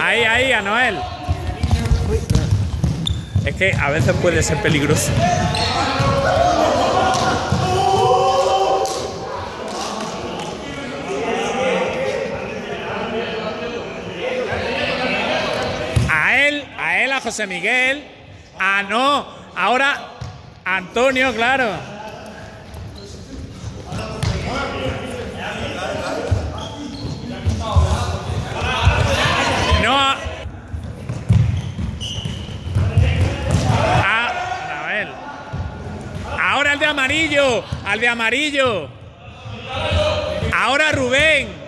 Ahí, ahí, a Noel. Es que a veces puede ser peligroso. A él, a él, a José Miguel. Ah, no. Ahora, Antonio, claro. No. a- Ah, a ver. Ahora el de amarillo, al de amarillo. Ahora Rubén.